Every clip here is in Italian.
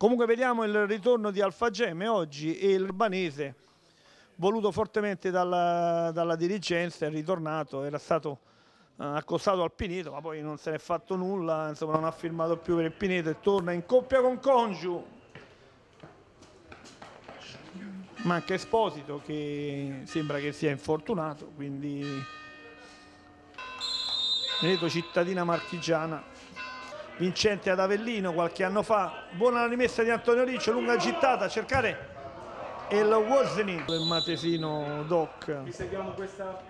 Comunque vediamo il ritorno di Alfageme oggi e il Banese, voluto fortemente dalla, dalla dirigenza, è ritornato, era stato eh, accostato al Pineto, ma poi non se n'è fatto nulla, insomma non ha firmato più per il Pineto e torna in coppia con Congiu. Manca Esposito che sembra che sia infortunato, quindi Pineto cittadina marchigiana vincente ad Avellino qualche anno fa. Buona la rimessa di Antonio Riccio, lunga gittata a cercare il Wozny del Matesino Doc.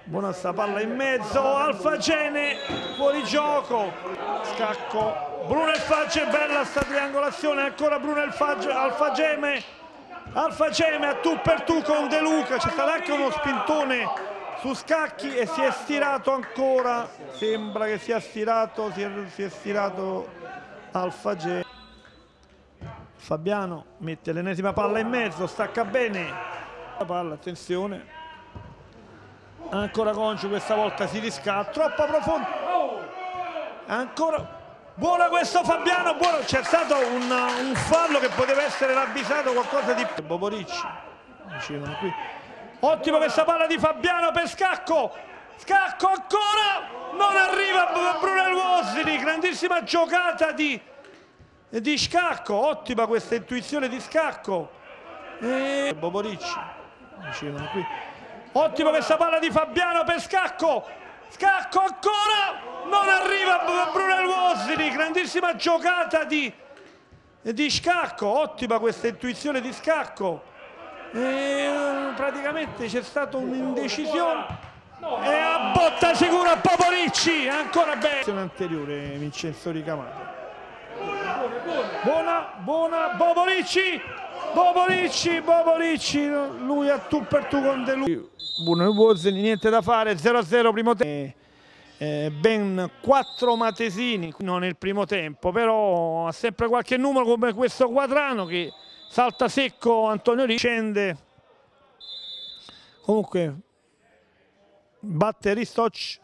Buona sta palla in mezzo, Alfagene fuori gioco, scacco. Bruno Elfagge, bella sta triangolazione, ancora Bruno Elfagge, Alfageme. Alfageme a tu per tu con De Luca, c'è stato anche uno spintone su scacchi e si è stirato ancora, sembra che sia stirato, si è, si è stirato Alfa G. Fabiano mette l'ennesima palla in mezzo, stacca bene. La palla, attenzione. Ancora Concio, questa volta si riscatta, troppo profondo. Ancora buona questo Fabiano, buono. C'è stato un, un, fallo che poteva essere ravvisato qualcosa di Boboricci. Dicevano qui. Ottimo questa palla di Fabiano per scacco. Scacco ancora! Non arriva Brunel Wosini, grandissima giocata di, di scacco, ottima questa intuizione di scacco. E... Boboricci, dicevano qui. Ottima questa palla di Fabiano per scacco. Scacco ancora! Non arriva Brunel Wosini, grandissima giocata di, di scacco, ottima questa intuizione di scacco. E praticamente c'è stata un'indecisione e a botta sicura Popolicci, ancora bene. Anteriore Vincenzo Ricamato. Buona, buona, Popolicci, Popolicci, Popolicci, lui a tu per tu con De lui. Buono Bozzini, niente da fare, 0-0 primo tempo. Eh, ben quattro Matesini, non il primo tempo, però ha sempre qualche numero come questo Quadrano che salta secco Antonio Ricci, scende. Comunque batte Ristoc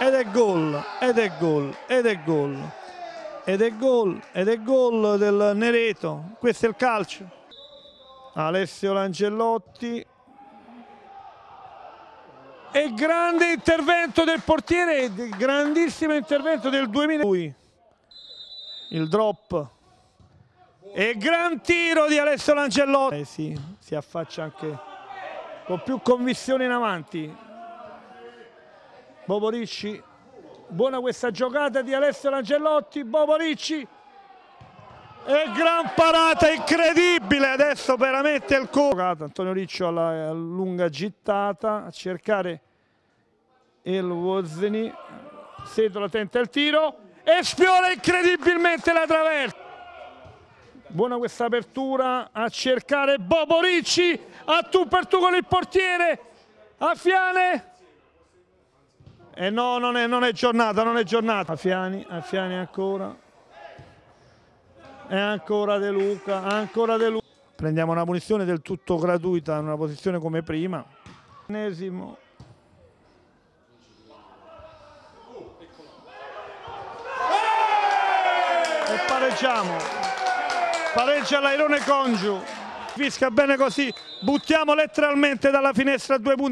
ed è gol, ed è gol, ed è gol, ed è gol, ed è gol del Nereto, questo è il calcio. Alessio Langellotti e grande intervento del portiere, grandissimo intervento del 2000. Il drop e gran tiro di Alessio Langellotti. Eh sì, si affaccia anche con più convinzione in avanti. Boboricci, buona questa giocata di Alessio Langellotti, Boboricci e gran parata incredibile, adesso veramente il co... Antonio Riccio alla lunga gittata a cercare il Wozni, Setola tenta il tiro e spiora incredibilmente la traversa. Buona questa apertura a cercare Boboricci, a tu per tu con il portiere, a Fiane, e no, non è, non è giornata, non è giornata. A Fiani, a Fiani ancora. E ancora De Luca, ancora De Luca. Prendiamo una punizione del tutto gratuita in una posizione come prima. Ennesimo. E pareggiamo. Pareggia l'Airone Congiu. Fisca bene così. Buttiamo letteralmente dalla finestra due punti.